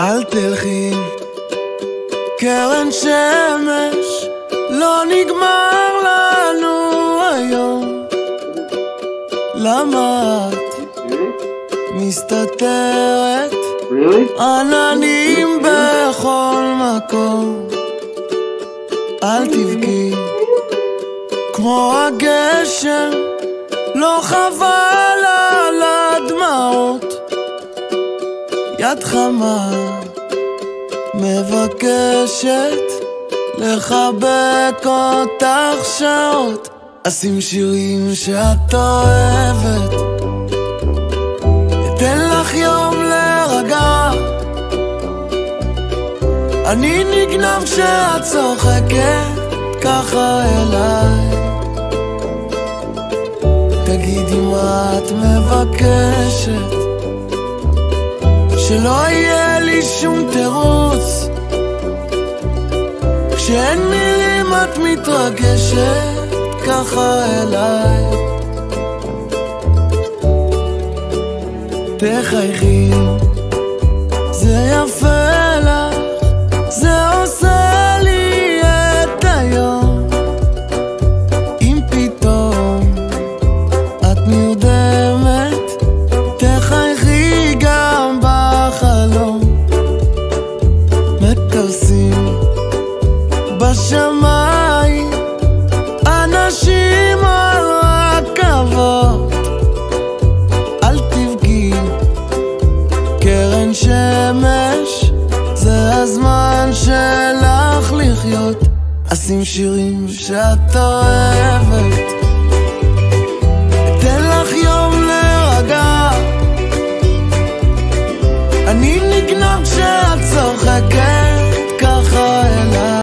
אל תלכי, קרן שמש, לא נגמר לנו היום. למה את מסתתרת? עננים בכל מקום. אל תבכי, כמו הגשם, לא חבל יד חמה מבקשת לחבק אותך שעות. אשים שירים שאת אוהבת, אתן לך יום להירגע. אני נגנב כשאת צוחקת ככה אליי. תגידי מה את מבקשת, שלא יהיה לי שום תירוץ. כשאין מילים את מתרגשת ככה אליי. תחייכי, זה יפה מטוסים בשמיים, אנשים על רכבות. אל תבכי, קרן שמש, זה הזמן שלך לחיות. אשים שירים שאת אוהבת, אתן. אני נגנב